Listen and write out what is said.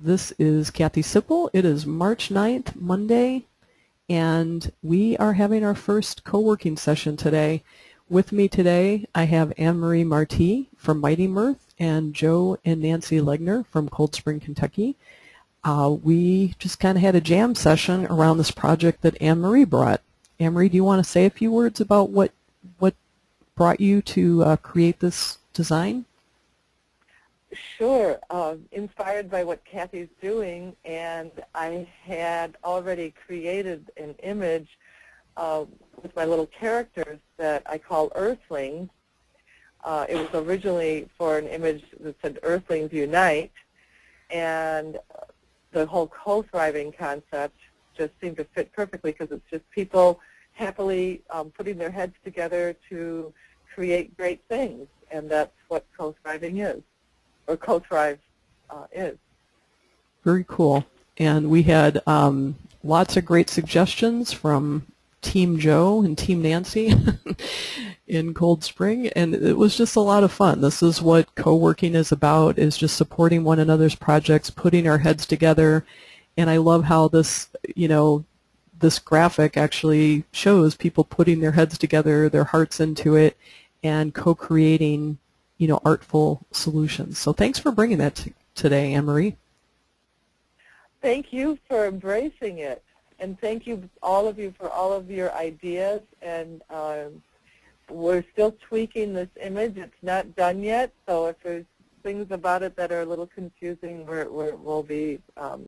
This is Kathy Sipple. It is March 9th, Monday, and we are having our first co-working session today. With me today, I have Annemarie Marti from Mighty Mirth and Joe and Nancy Legner from Cold Spring, Kentucky. Uh, we just kind of had a jam session around this project that Annemarie brought. Annemarie, do you want to say a few words about what what brought you to uh, create this design? Sure. Uh, inspired by what Kathy's doing, and I had already created an image uh, with my little characters that I call Earthlings. Uh, it was originally for an image that said Earthlings Unite, and the whole co-thriving concept just seemed to fit perfectly because it's just people happily um, putting their heads together to create great things, and that's what co-thriving is or co-thrive uh, is. Very cool. And we had um, lots of great suggestions from Team Joe and Team Nancy in Cold Spring, and it was just a lot of fun. This is what co-working is about, is just supporting one another's projects, putting our heads together, and I love how this, you know, this graphic actually shows people putting their heads together, their hearts into it, and co-creating you know, artful solutions. So thanks for bringing that today, Annemarie. Thank you for embracing it. And thank you, all of you, for all of your ideas. And um, we're still tweaking this image. It's not done yet. So if there's things about it that are a little confusing, we're, we will be um,